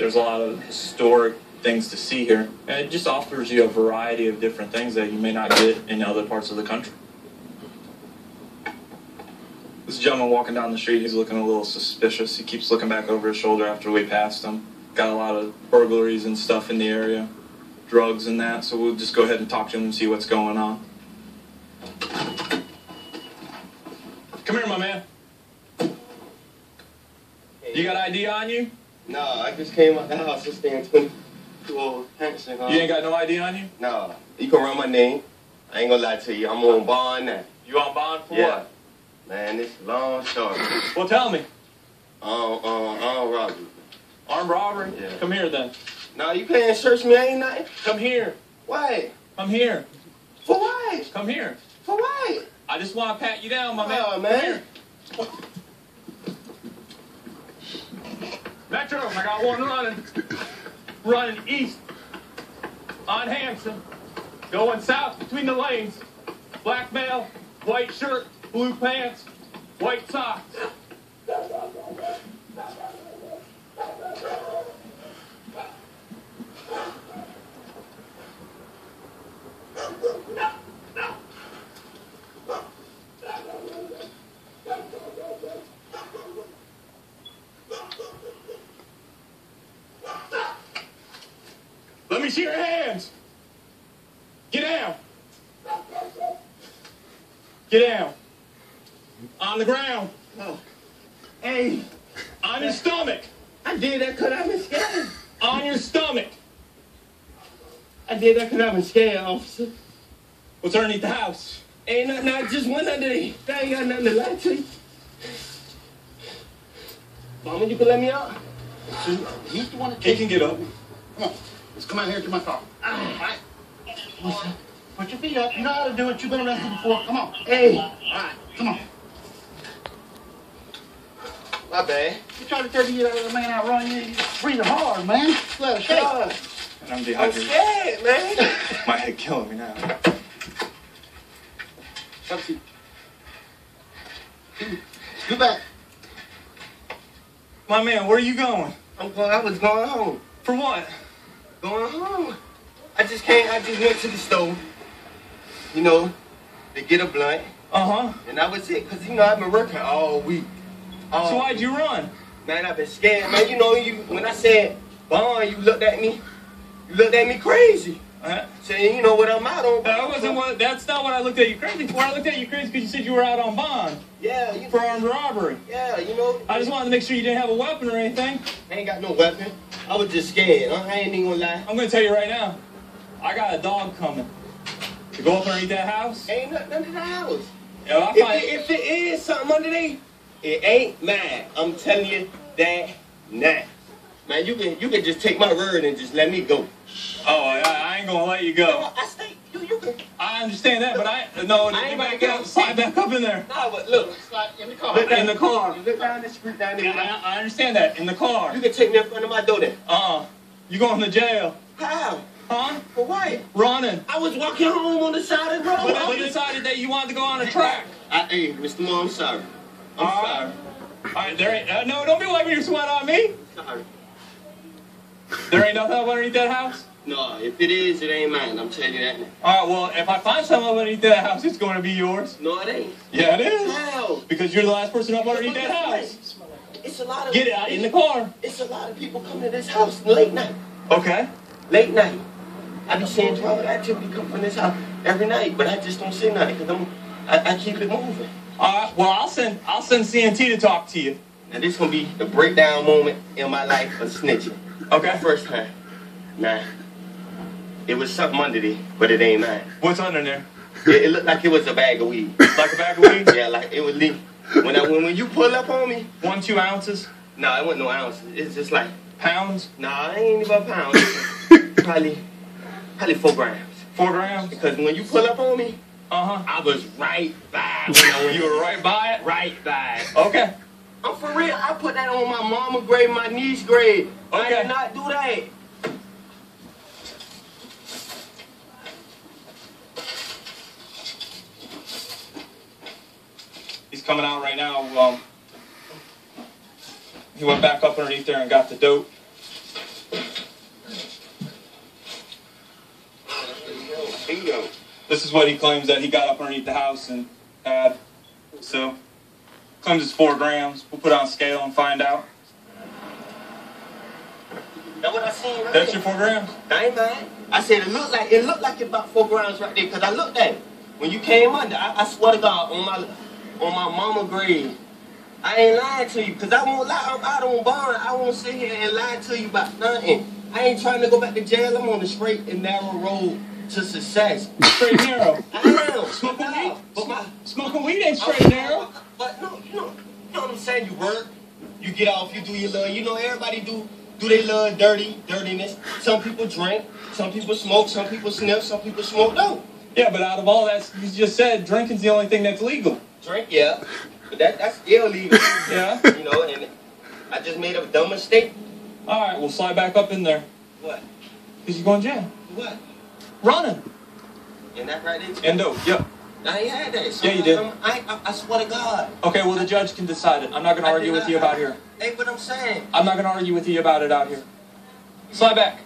There's a lot of historic things to see here. And it just offers you a variety of different things that you may not get in other parts of the country. This gentleman walking down the street, he's looking a little suspicious. He keeps looking back over his shoulder after we passed him. Got a lot of burglaries and stuff in the area, drugs and that, so we'll just go ahead and talk to him and see what's going on. Come here, my man. You got ID on you? No, I just came out the house just staying 22 old Hanson. Huh? You ain't got no ID on you? No, you can run my name. I ain't gonna lie to you. I'm on bond now. You on bond for Yeah. what? Man, it's long short. Well, tell me. Um, um, um, Robbie. Armed robbery? Yeah. Come here then. No, you can't search me. I ain't nothing. Come here. Why? Come here. For what? Come here. For what? I just want to pat you down, my man. Oh, Come man. here. Metro, I got one running. Running east on Hampson. Going south between the lanes. Black male, white shirt, blue pants, white socks. Let me see your hands. Get down. Get down. On the ground. Hey, On your stomach. I did that because I've been scared. On your stomach. I did that because I've been scared, officer. What's underneath the house? Ain't nothing. I just went under there. I ain't got nothing to lie to you. Mama, you can let me out? He's the one that He can get up. Come on. Let's come out here to my car. All right. Put your feet up. You know how to do it. You've been arrested before. Come on. Hey, All right. Come on. my bad. You try to tell me that other man outrun you. You breathe hard, man. Let us shake. God, And I'm I'm dehydrated. scared, man. My head killing me now. Come see. Get back. My man, where are you going? I'm going. I was going home. For what? Going home. I just came. I just went to the store. You know, to get a blunt, Uh huh. and that was it. Cause you know I've been working all week. All So why'd you run? Man, I've been scared, man. You know, you when I said Bond, you looked at me. You looked at me crazy, Uh, saying, you know what I'm out on. that wasn't what. That's not what I looked at you crazy for. I looked at you crazy because you said you were out on bond Yeah, you, for armed robbery. yeah, you know. I just wanted to make sure you didn't have a weapon or anything. I ain't got no weapon. I was just scared. I ain't even gonna lie. I'm gonna tell you right now. I got a dog coming. To go up underneath that house. Ain't nothing under the house. Yeah, I If it, find. if it is something under there, it ain't mine. I'm telling you that now. Man, you can you can just take my word and just let me go. Oh, I, I ain't gonna let you go. I stay. I understand that, but I no. I ain't back go. up, slide back up in there. Nah, but look. Slide in the car. Look In the car. You look down the street down there. Yeah, I, I understand that. In the car. You can take me in front of my door then. Uh, you going to jail? How? Huh? For what? Running. I was walking home on the side of the road. But you decided that you wanted to go on a track. I, hey, Mr. Moore, I'm sorry. I'm All right. All right, there ain't. Uh, no, don't be wiping your sweat on me. sorry. Sorry. There ain't nothing underneath that house. No, if it is, it ain't mine. I'm telling you that now. All right. Well, if I find something up underneath that house, it's going to be yours. No, it ain't. Yeah, it is. How? Because you're the last person up underneath that house. It's a lot of Get it out in the car. It's a lot of people coming to this house late night. Okay. Late night. I be seeing drug activity come from this house every night, but I just don't say nothing because I'm I, I keep it moving. All right. Well, I'll send I'll send CNT to talk to you. Now this gonna be the breakdown moment in my life of snitching. Okay. First time. Nah. It was something under there, but it ain't mine. What's under there? It, it looked like it was a bag of weed. Like a bag of weed? Yeah, like it was legal. When I when, when you pull up on me, One, two ounces, nah, it wasn't no ounces. It's just like, pounds, nah, it ain't even a pound. probably, probably four grams. four grams. Because when you pull up on me, Uh huh. I was right by when I went. You were right by it. right by. it. Okay. I'm for real. I put that on my mama grade, my niece grade. I did not do that. coming out right now. Um, he went back up underneath there and got the dope. Bingo. This is what he claims that he got up underneath the house and had. So, claims it's four grams. We'll put on scale and find out. That's what I seen right That's there. your four grams? I ain't bad. I said it looked like it looked like about four grams right there because I looked at it. When you came under, I, I swear to God, on my on my mama grave. I ain't lying to you because I won't lie. I'm out on bond. I won't sit here and lie to you about nothing. I ain't trying to go back to jail. I'm on the straight and narrow road to success. Straight and narrow. I am. Smoking weed? But my, Smoking weed ain't straight and narrow. But no, you know, you know what I'm saying? You work, you get off, you do your little, you know, everybody do do their love dirty, dirtiness. Some people drink, some people smoke, some people sniff, some people smoke dope. Yeah, but out of all that, you just said drinking's the only thing that's legal. Drink, yeah. But that that's illegal. Yeah. You know, and I just made a dumb mistake. All right, we'll slide back up in there. What? Cause you going to jail. What? Running. And that right there? And dope. Yep. I had that. So Yeah, you did. I, I, I swear to God. Okay, well the judge can decide it. I'm not gonna argue with not- you about here. Hey, what I'm saying. I'm not gonna argue with you about it out here. Slide back.